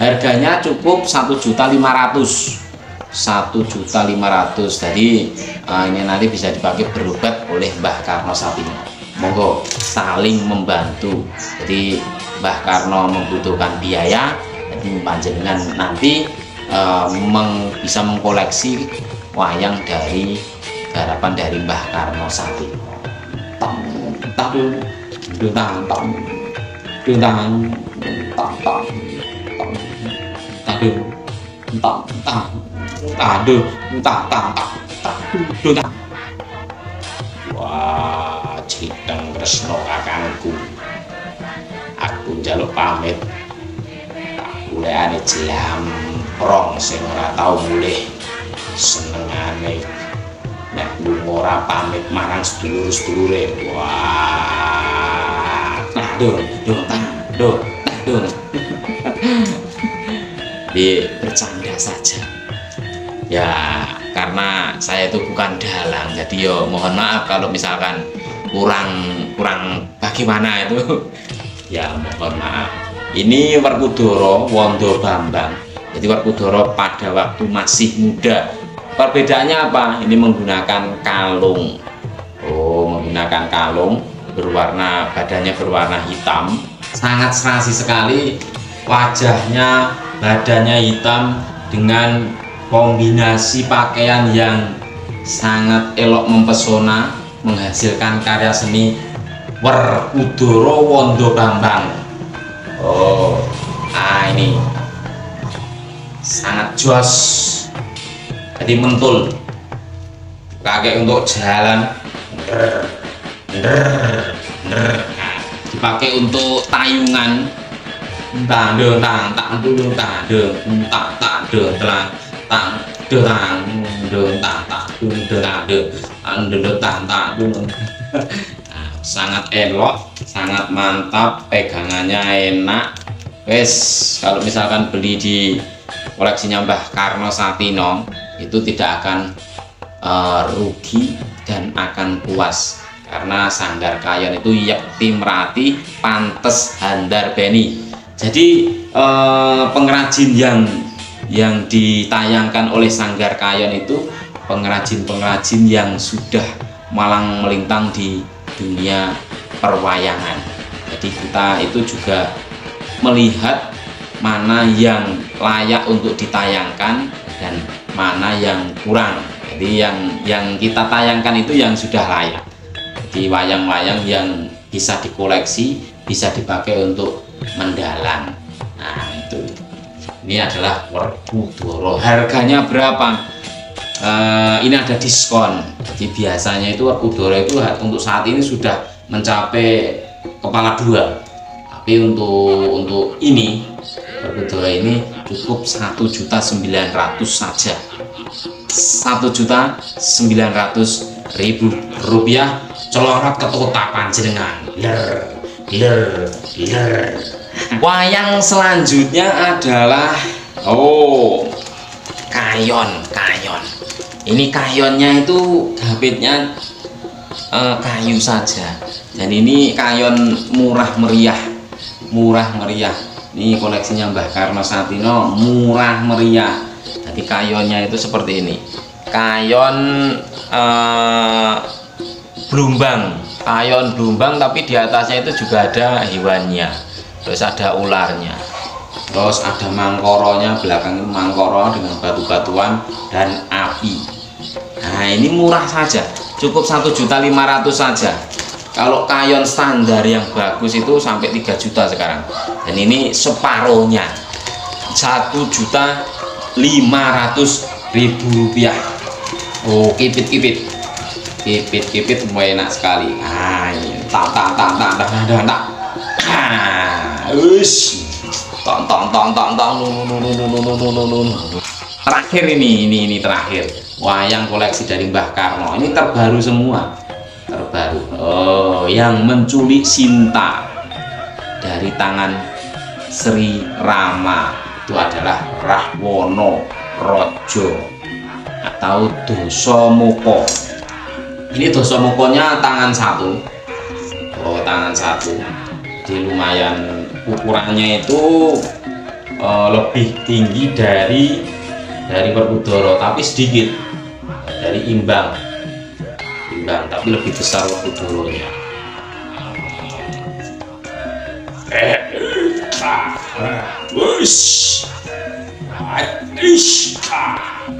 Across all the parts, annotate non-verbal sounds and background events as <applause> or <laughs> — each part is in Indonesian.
harganya cukup 1.500 1.500 jadi uh, ini nanti bisa dipakai berobat oleh Mbah Karno saat ini monggo saling membantu. Jadi Mbah Karno membutuhkan biaya jadi panjenengan nanti uh, meng, bisa mengkoleksi wayang dari garapan dari Mbah Karno tang tang tang tang tang tang aduh entah entah entah aduh entah entah entah aduh entah. Wah jideng resno kakangku. Aku njaluk pamit. Mulai ada jelam sing ora tau mulih. Seneng nek ora pamit marang sedulur sedulure wah aduh aduh aduh aduh bercanda saja. Ya karena saya itu bukan dalang. Jadi yo mohon maaf kalau misalkan kurang kurang bagaimana itu. <laughs> Ya mohon maaf. Ini Werkudara Wondo Bambang. Jadi Werkudara pada waktu masih muda. Perbedaannya apa? Ini menggunakan kalung. Oh menggunakan kalung berwarna badannya berwarna hitam. Sangat serasi sekali wajahnya badannya hitam dengan kombinasi pakaian yang sangat elok mempesona menghasilkan karya seni Werkudara Wondo Bambang. Oh ah ini sangat jos jadi mentul. Kakek untuk jalan. Dipakai untuk tayungan tang đường tang tang đường tang đường tang tang đường tang tang đường tang đường tang tang đường tang đường tang đường tang tang đường. <laughs> Sangat elok sangat mantap pegangannya enak. Wes kalau misalkan beli di koleksinya Mbah Karno Satino itu tidak akan uh, rugi dan akan puas. Karena sanggar kayon itu yakti merati pantes handar beni jadi eh, pengrajin yang yang ditayangkan oleh Sanggar Kayon itu pengrajin-pengrajin yang sudah malang melintang di dunia perwayangan. Jadi kita itu juga melihat mana yang layak untuk ditayangkan dan mana yang kurang. Jadi yang yang kita tayangkan itu yang sudah layak. Jadi wayang-wayang yang bisa dikoleksi bisa dipakai untuk mendalam nah itu. Ini adalah Werkudara. Harganya berapa? Uh, ini ada diskon. Jadi biasanya itu Werkudara itu untuk saat ini sudah mencapai kepala dua. Tapi untuk untuk ini Werkudara ini cukup 1.900 saja. 1.900 ribu rupiah. Celorot ketutak panjenengan. Ler ler ler wayang selanjutnya adalah oh. Kayon kayon. Ini kayonnya itu gapitnya uh, kayu saja. Dan ini kayon murah meriah murah meriah. Ini koleksinya Mbah Karno Satino murah meriah. Jadi kayonnya itu seperti ini. Kayon uh, blumbang kayon blumbang tapi di atasnya itu juga ada hewannya. Terus ada ularnya. Terus ada mangkoronya belakang mangkoro dengan batu-batuan dan api. Nah ini murah saja. Cukup 1.500 saja. Kalau kayon standar yang bagus itu sampai 3 juta sekarang. Dan ini separuhnya 1 juta 500 ribu rupiah. Oh kipit kipit kipit enak sekali. Ah tak tak tak tak tak tak tak. Ah tong tong tong tong tong. Terakhir ini ini ini terakhir. Wayang koleksi dari Mbah Karno. Ini terbaru semua. Terbaru. Oh yang menculik Sinta dari tangan Sri Rama. Itu adalah Rahwono Rojo. Atau Doso Moko ini dosa mukonya tangan satu. Oh tangan satu. Jadi lumayan ukurannya itu uh, lebih tinggi dari dari Werkudara tapi sedikit dari imbang. Imbang tapi lebih besar Werkudara-nya eh,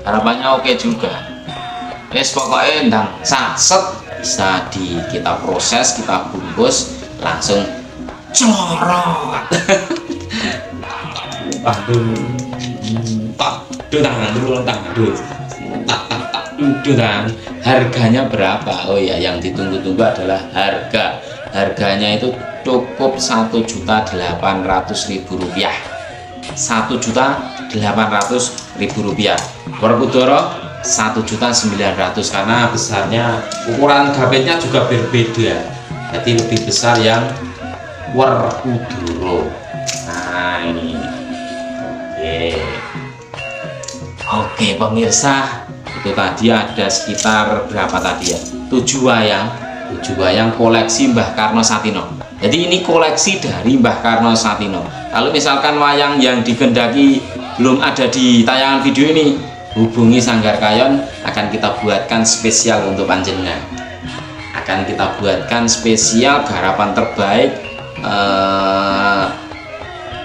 harapannya oke juga wis pokoknya ndang sangset bisa di kita proses kita bungkus langsung corot. <laughs> Aduh tak dudang dulu tak dulu tak tak tak harganya berapa? Oh ya yang ditunggu-tunggu adalah harga. Harganya itu cukup satu juta delapan ratus ribu rupiah. Satu juta delapan ratus ribu rupiah. Warkudoro satu juta 900 karena besarnya ukuran gapetnya juga berbeda. Jadi lebih besar yang werkuduro. Nah ini. Oke. Oke pemirsa. Itu tadi ada sekitar berapa tadi ya? 7 wayang. 7 wayang koleksi Mbah Karno Satino. Jadi ini koleksi dari Mbah Karno Satino. Kalau misalkan wayang yang digendaki belum ada di tayangan video ini hubungi Sanggar Kayon akan kita buatkan spesial untuk panjenengan. Akan kita buatkan spesial garapan terbaik eh,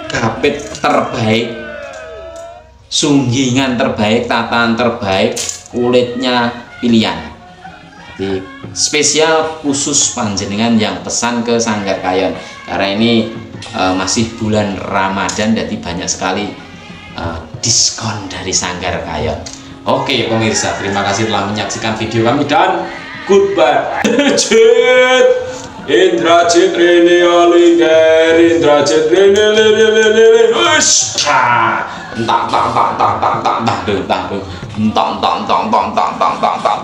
kapit terbaik sunggingan terbaik tataan terbaik kulitnya pilihan. Di spesial khusus panjenengan yang pesan ke Sanggar Kayon. Karena ini uh, masih bulan Ramadan jadi banyak sekali uh, diskon dari Sanggar Kayon. Oke pemirsa, terima kasih telah menyaksikan video kami dan goodbye. Indra Jit Rini Olinger, Indra Jit Rini Lili Lili Ush, tak tak tak tak tak tak tak tak tak tak tak tak tak tak tak